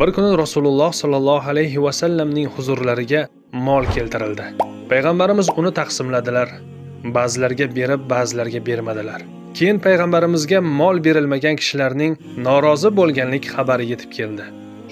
bir kuni rasululloh sollallohu alayhi vasallamning huzurlariga mol keltirildi. Payg'ambarimiz uni taqsimladilar. Ba'zilarga berib ba'zilarga bermadilar. Keyin payg'ambarimizga mol berilmagan kishilarning norozi bo'lganlik xabari yetib keldi.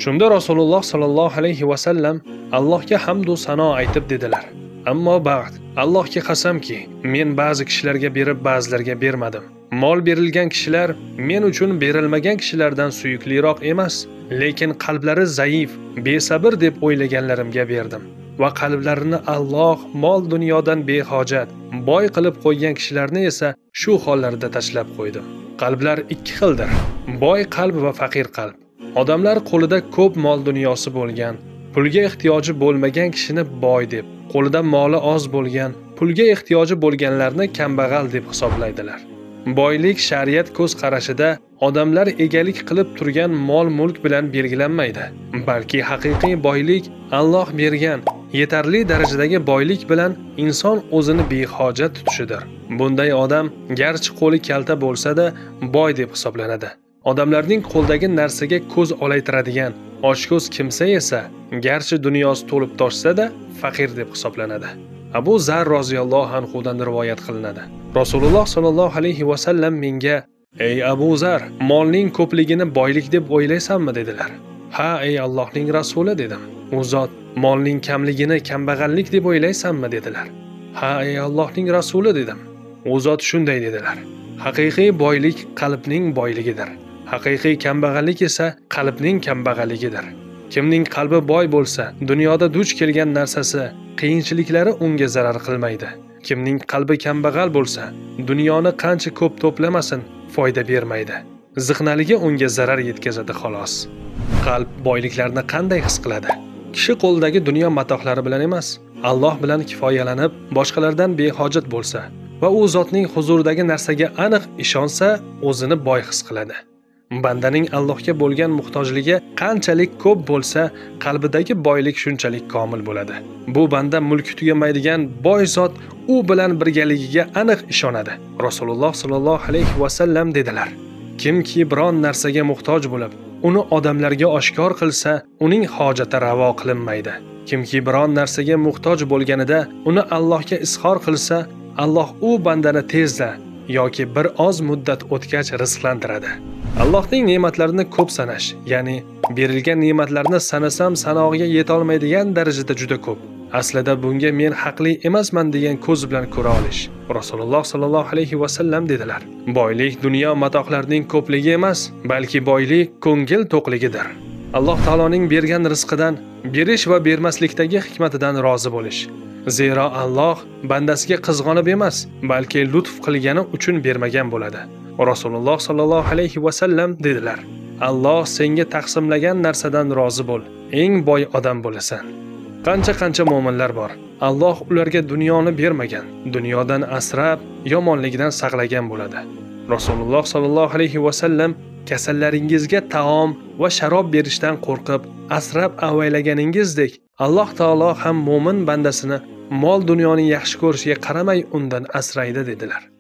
Shunda rasululloh sollallohu alayhi vasallam allohga hamdu sano aytib dedilar. Ammo baxt allohga qasamki men ba'zi kishilarga berib ba'zilarga bermadim. Mol berilgan kishilar men uchun berilmagan kishilardan suyukliroq emas lekin qalblari zaif besabr deb o'ylaganlarimga berdim. Va qalblarini alloh mol dunyodan behojat boy qilib qo'ygan kishilarni esa shu hollarida tashlab qo'ydim. Qalblar ikki xildir boy qalb va faqir qalb. Odamlar qo'lida ko'p mol dunyosi bo'lgan pulga ehtiyoji bo'lmagan kishini boy deb qo'lida moli oz bo'lgan pulga ehtiyoji bo'lganlarni kambag'al deb hisoblaydilar. Boylik shariat ko'z qarashida odamlar egalik qilib turgan mol mulk bilan belgilanmaydi balki haqiqiy boylik alloh bergan yetarli darajadagi boylik bilan inson o'zini behojat tutishidir. Bunday odam garchi qo'li kalta bo'lsa-da boy deb hisoblanadi. Odamlarning qo'ldagi narsaga ko'z olaytiradigan ochko'z kimsa esa garchi dunyosi to'lib toshsa-da faqir deb hisoblanadi. Abu zar roziyallohu anhudan rivoyat qilinadi. Rasululloh sollallohu alayhi vasallam menga ey abu zar molning ko'pligini boylik deb o'ylaysanmi? dedilar. Ha ey allohning rasuli dedim. U zot molning kamligini kambag'allik deb o'ylaysanmi? dedilar. Ha ey allohning rasuli dedim. U zot shunday dedilar. Haqiqiy boylik qalbning boyligidir. Haqiqiy kambag'allik esa qalbning kambag'alligidir kimning qalbi boy bo'lsa dunyoda duch kelgan narsasi qiyinchiliklari unga zarar qilmaydi. Kimning qalbi kambag'al bo'lsa dunyoni qancha ko'p to'plamasin foyda bermaydi. Ziqnaligi unga zarar yetkazadi xolos. Qalb boyliklarni qanday his qiladi? Kishi qo'lidagi dunyo matohlari bilan emas alloh bilan kifoyalanib boshqalardan behojat bo'lsa va u zotning huzuridagi narsaga aniq ishonsa o'zini boy his qiladi. Bandaning allohga bo'lgan muhtojligi qanchalik ko'p bo'lsa qalbidagi boylik shunchalik komil bo'ladi. Bu banda mulki tugamaydigan boy zot u bilan birgaligiga aniq ishonadi. Rasululloh sollallohu alayhi vasallam dedilar kimki biron narsaga muhtoj bo'lib uni odamlarga oshkor qilsa uning hojati ravo qilinmaydi. Kimki biron narsaga muhtoj bo'lganida uni allohga izhor qilsa alloh u bandani tezda yoki bir oz muddat o'tgach rizqlantiradi. Allohning ne'matlarini ko'p sanash ya'ni berilgan ne'matlarni sanasam sanog'iga yetolmaydigan darajada juda ko'p. Aslida bunga men haqli emasman degan ko'z bilan ko'ra olish. Rasululloh sollallohu alayhi vasallam dedilar boylik dunyo matohlarning ko'pligi emas balki boylik ko'ngil to'qligidir. Alloh taoloning bergan rizqidan berish va bermaslikdagi hikmatidan rozi bo'lish. Zero alloh bandasiga qizg'onib emas balki lutf qilgani uchun bermagan bo'ladi. Rasululloh sollallohu alayhi vasallam dedilar alloh senga taqsimlagan narsadan rozi bo'l eng boy odam bo'lasan. Qancha qancha mo'minlar bor. Alloh ularga dunyoni bermagan dunyodan asrab yomonligidan saqlagan bo'ladi. Rasululloh sollallohu alayhi vasallam kasallaringizga taom va sharob berishdan qo'rqib asrab avaylaganingizdek alloh taolo ham mo'min bandasini mol dunyoni yaxshi ko'rishiga qaramay undan asraydi dedilar.